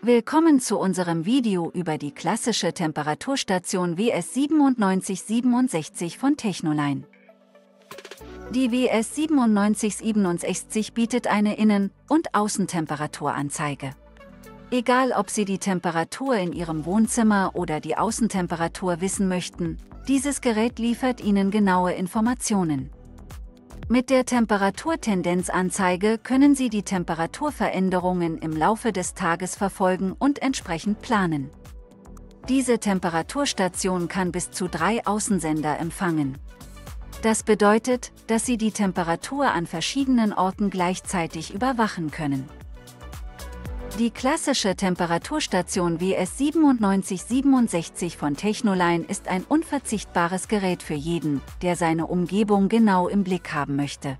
Willkommen zu unserem Video über die klassische Temperaturstation WS9767 von Technoline. Die WS9767 bietet eine Innen- und Außentemperaturanzeige. Egal ob Sie die Temperatur in Ihrem Wohnzimmer oder die Außentemperatur wissen möchten, dieses Gerät liefert Ihnen genaue Informationen. Mit der Temperaturtendenzanzeige können Sie die Temperaturveränderungen im Laufe des Tages verfolgen und entsprechend planen. Diese Temperaturstation kann bis zu drei Außensender empfangen. Das bedeutet, dass Sie die Temperatur an verschiedenen Orten gleichzeitig überwachen können. Die klassische Temperaturstation WS9767 von Technoline ist ein unverzichtbares Gerät für jeden, der seine Umgebung genau im Blick haben möchte.